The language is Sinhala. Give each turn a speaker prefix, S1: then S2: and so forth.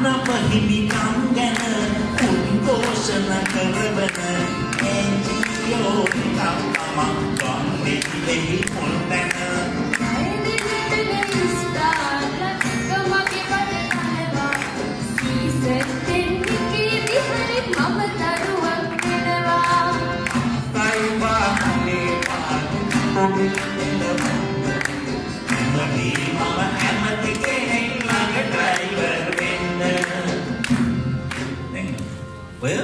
S1: අනප හිමිකම් ගැන උද්ඝෝෂණ කරවන NGO එකක් තමක් ගන්නේ දෙහි පොල්තැන Thank you. 喂